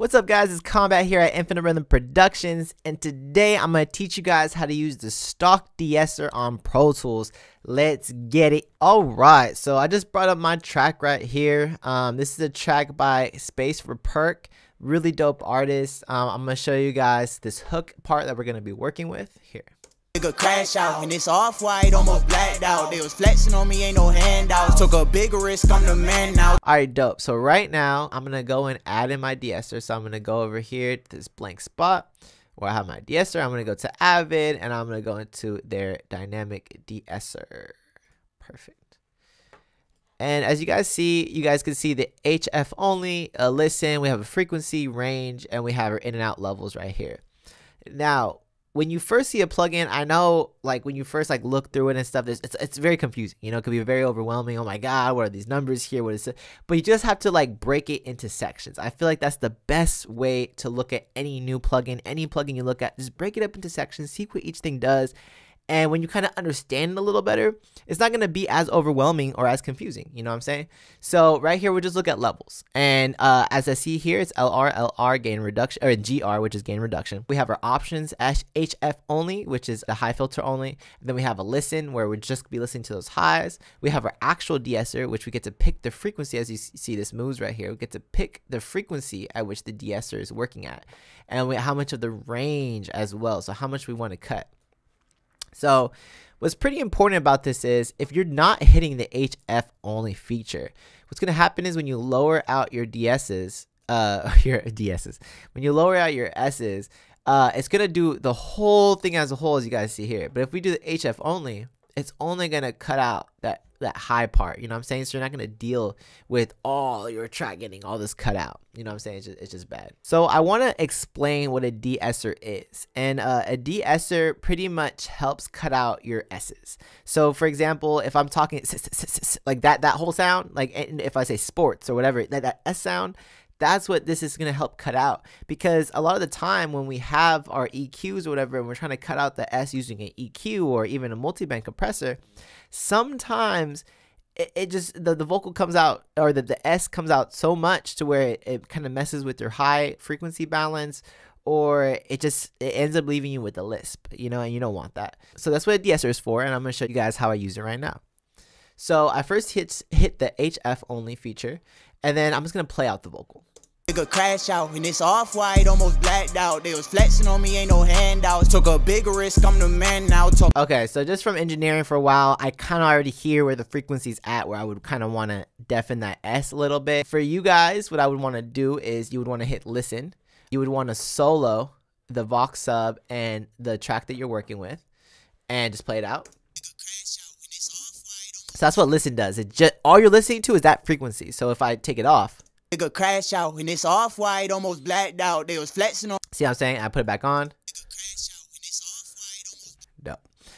What's up guys, it's Kombat here at Infinite Rhythm Productions and today I'm going to teach you guys how to use the stock de-esser on Pro Tools. Let's get it. Alright, so I just brought up my track right here. Um, this is a track by Space for Perk, really dope artist. Um, I'm going to show you guys this hook part that we're going to be working with here. Nigga crash out and it's off white, almost blacked out. They was flexing on me, ain't no handouts. Took a big risk, I'm the man now. Alright, dope. So right now, I'm gonna go and add in my de-esser. So I'm gonna go over here to this blank spot where I have my de-esser. I'm gonna go to Avid and I'm gonna go into their dynamic de-esser. Perfect. And as you guys see, you guys can see the HF only, a listen, we have a frequency, range, and we have our in and out levels right here. Now, when you first see a plugin, I know like when you first like look through it and stuff, it's it's very confusing. You know, it could be very overwhelming. Oh my god, what are these numbers here? What is it? But you just have to like break it into sections. I feel like that's the best way to look at any new plugin, any plugin you look at. Just break it up into sections, see what each thing does, and when you kind of understand it a little better, it's not going to be as overwhelming or as confusing. You know what I'm saying? So right here, we'll just look at levels. And uh, as I see here, it's LR, LR, gain reduction, or GR, which is gain reduction. We have our options, HF only, which is the high filter only. And then we have a listen, where we just be listening to those highs. We have our actual de-esser, which we get to pick the frequency. As you see, this moves right here. We get to pick the frequency at which the de-esser is working at. And we, how much of the range as well. So how much we want to cut. So what's pretty important about this is if you're not hitting the HF only feature, what's going to happen is when you lower out your DSs, uh, your DSs, when you lower out your S's, uh, it's going to do the whole thing as a whole, as you guys see here. But if we do the HF only, it's only going to cut out that that high part. You know what I'm saying? So you're not going to deal with all your track getting all this cut out. You know what I'm saying? It's just, it's just bad. So I want to explain what a de-esser is. And uh, a de-esser pretty much helps cut out your S's. So for example, if I'm talking like that, that whole sound, like if I say sports or whatever, that, that S sound, that's what this is going to help cut out because a lot of the time when we have our EQs or whatever and we're trying to cut out the S using an EQ or even a multi-band compressor, sometimes it, it just the, the vocal comes out or the, the S comes out so much to where it, it kind of messes with your high frequency balance or it just it ends up leaving you with a lisp, you know, and you don't want that. So that's what a de-esser is for, and I'm gonna show you guys how I use it right now. So I first hit hit the HF only feature, and then I'm just gonna play out the vocal. Nigga crash out and it's off white, almost blacked out. They was flexing on me, ain't no handouts. Took a big risk, I'm the man now. Talk okay, so just from engineering for a while, I kind of already hear where the frequency's at, where I would kind of want to deafen that S a little bit. For you guys, what I would want to do is you would want to hit listen. You would want to solo the Vox sub and the track that you're working with, and just play it out. So that's what listen does. It just all you're listening to is that frequency. So if I take it off. Nigga crash out and it's off white, almost blacked out. They was flexing on. See what I'm saying? I put it back on. No.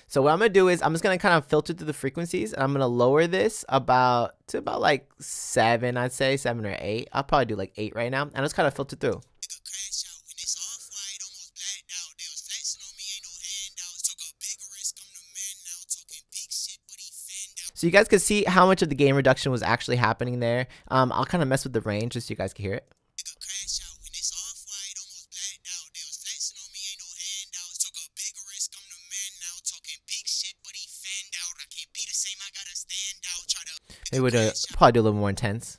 So what I'm gonna do is I'm just gonna kind of filter through the frequencies. And I'm gonna lower this about to about like seven, I'd say seven or eight. I'll probably do like eight right now, and just kind of filter through. So you guys can see how much of the gain reduction was actually happening there. Um, I'll kind of mess with the range just so you guys can hear it. It would uh, probably do a little more intense.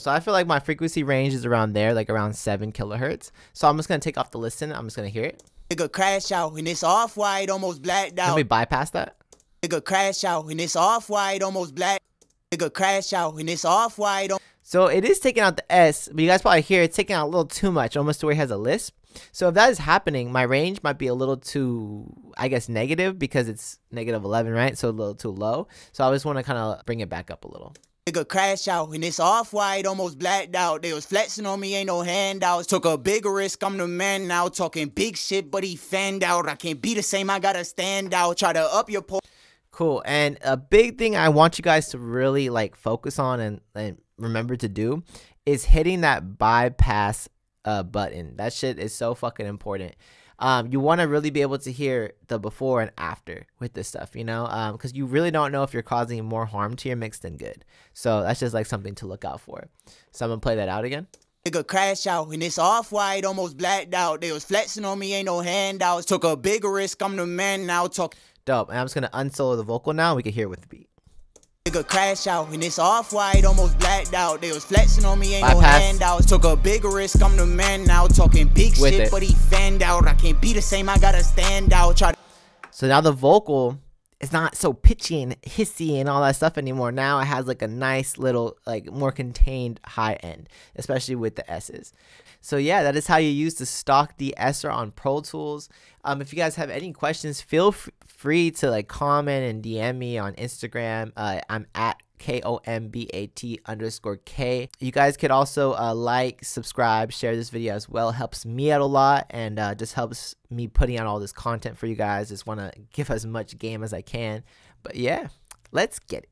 So I feel like my frequency range is around there, like around 7 kilohertz. So I'm just going to take off the listen. I'm just going to hear it. Nigga crash out and it's off white, almost blacked out. Can we bypass that? Nigga crash out and it's off white, almost black. Nigga crash out and it's off white. So it is taking out the S, but you guys probably hear it's taking out a little too much, almost to where it has a lisp. So if that is happening, my range might be a little too, I guess, negative because it's negative 11, right? So a little too low. So I just want to kind of bring it back up a little. Nigga crash out and it's off white, almost blacked out. They was flexing on me, ain't no handouts. Took a big risk, I'm the man now. Talking big shit, but he fanned out. I can't be the same, I gotta stand out. Try to up your po- Cool. And a big thing I want you guys to really like focus on and, and remember to do is hitting that bypass uh, button. That shit is so fucking important. um, you want to really be able to hear the before and after with this stuff, you know, because um, you really don't know if you're causing more harm to your mix than good. So that's just like something to look out for. So I'm gonna play that out again. Nigga crash out and it's off white, almost blacked out. They was flexing on me, ain't no handouts. Took a big risk, I'm the man now. Talk. Dope. And I'm just gonna unsolo the vocal now. We can hear it with the beat. Nigga crash out and it's off white, almost blacked out. They was flexing on me, ain't Bypass. no handouts. Took a big risk, I'm the man now. Talking big with shit, it. but he fanned out. I can't be the same, I gotta stand out. Try. So now the vocal it's not so pitchy and hissy and all that stuff anymore. Now it has like a nice little like more contained high end, especially with the S's. So yeah, that is how you use the stock de-esser on Pro Tools. Um, if you guys have any questions, feel f- free to like comment and DM me on Instagram. Uh, I'm at K O M B A T underscore K. You guys could also uh, like, subscribe, share this video as well. It helps me out a lot and uh, just helps me putting out all this content for you guys. Just want to give as much game as I can. But yeah, let's get.